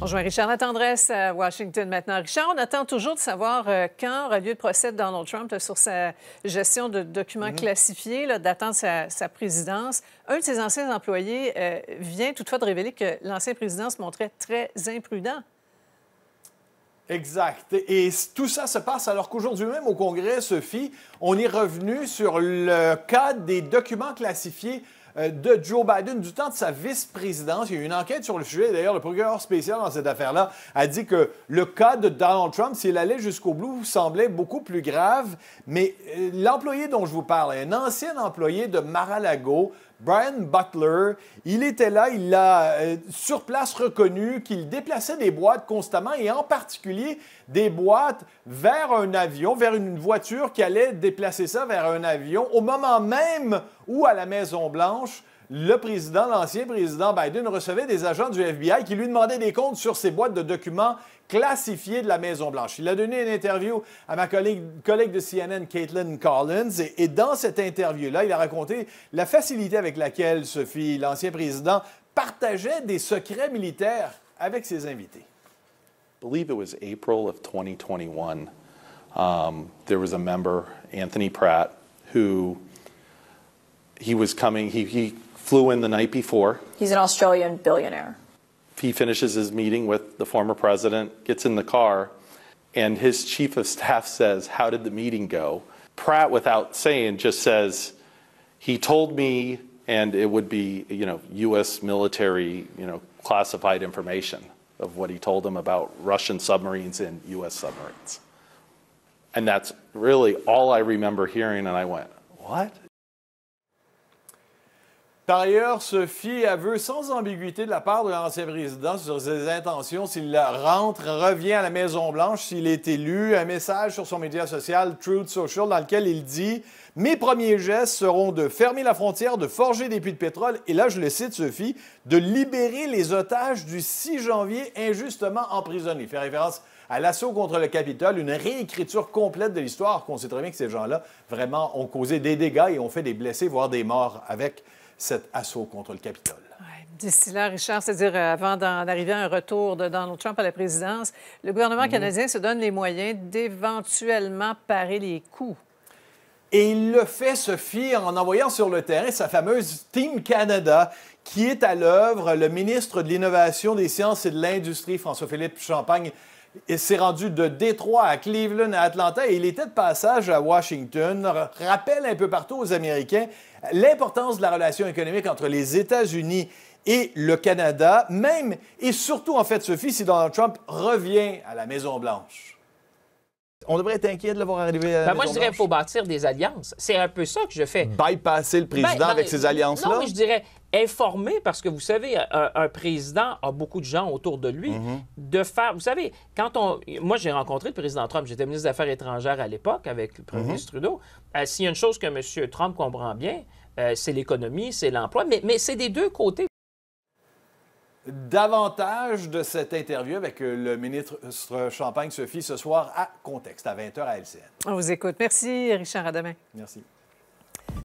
Bonjour, Richard Latendresse à Washington maintenant. Richard, on attend toujours de savoir euh, quand aura lieu le procès de Donald Trump sur sa gestion de documents Mm-hmm. classifiés de sa, sa présidence. Un de ses anciens employés euh, vient toutefois de révéler que l'ancien président se montrait très imprudent. Exact. Et tout ça se passe alors qu'aujourd'hui même au Congrès, Sophie, on est revenu sur le cas des documents classifiés de Joe Biden du temps de sa vice-présidence. Il y a eu une enquête sur le sujet. D'ailleurs, le procureur spécial dans cette affaire-là a dit que le cas de Donald Trump, s'il allait jusqu'au bout, semblait beaucoup plus grave. Mais euh, l'employé dont je vous parle, un ancien employé de Mar-a-Lago, Brian Butler, il était là, il a euh, sur place reconnu qu'il déplaçait des boîtes constamment et en particulier des boîtes vers un avion, vers une voiture qui allait déplacer ça vers un avion. Au moment même où à la Maison-Blanche, le président, l'ancien président Biden recevait des agents du FBI qui lui demandaient des comptes sur ces boîtes de documents classifiés de la Maison-Blanche. Il a donné une interview à ma collègue, de CNN, Caitlin Collins, et, dans cette interview-là, il a raconté la facilité avec laquelle Sophie, l'ancien président, partageait des secrets militaires avec ses invités. I believe it was April of 2021. Um, there was a member, Anthony Pratt, who he was coming. He flew in the night before. He's an Australian billionaire. He finishes his meeting with the former president, gets in the car, and his chief of staff says, "How did the meeting go?" Pratt, without saying, just says, "He told me, and it would be, you know, U.S. military, you know, classified information." of what he told him about Russian submarines and U.S. submarines. And that's really all I remember hearing, and I went, What? Par ailleurs, Sophie aveu sans ambiguïté de la part de l'ancien président sur ses intentions s'il rentre, revient à la Maison-Blanche, s'il est élu, un message sur son média social Truth Social dans lequel il dit Mes premiers gestes seront de fermer la frontière, de forger des puits de pétrole, et là, je le cite, Sophie, de libérer les otages du 6 janvier injustement emprisonnés. Il fait référence à l'assaut contre le Capitole, une réécriture complète de l'histoire, qu'on sait très bien que ces gens-là, vraiment, ont causé des dégâts et ont fait des blessés, voire des morts avec cet assaut contre le Capitole. Ouais. D'ici là, Richard, c'est-à-dire euh, avant d'en arriver à un retour de Donald Trump à la présidence, le gouvernement Mhm. canadien se donne les moyens d'éventuellement parer les coûts. Et il le fait, Sophie, en envoyant sur le terrain sa fameuse Team Canada, qui est à l'œuvre. Le ministre de l'Innovation, des Sciences et de l'Industrie, François-Philippe Champagne, s'est rendu de Détroit à Cleveland, à Atlanta, et il était de passage à Washington. Rappelle un peu partout aux Américains l'importance de la relation économique entre les États-Unis et le Canada, même et surtout, en fait, Sophie, si Donald Trump revient à la Maison-Blanche. On devrait être inquiet de le voir arriver à la Ben, moi, je dirais qu'il faut bâtir des alliances. C'est un peu ça que je fais. bypasser le président Ben, ben, avec ces alliances-là? Non, mais je dirais informer, parce que vous savez, un, un président a beaucoup de gens autour de lui, Mm-hmm. de faire. Vous savez, quand on. Moi, j'ai rencontré le président Trump, j'étais ministre des Affaires étrangères à l'époque avec le premier ministre Trudeau. Euh, S'il y a une chose que M. Trump comprend bien, euh, c'est l'économie, c'est l'emploi, mais, mais c'est des deux côtés. Davantage de cette interview avec euh, le ministre Champagne Sophie ce soir à Contexte à 20h à LCN. On vous écoute. Merci, Richard. À demain. Merci.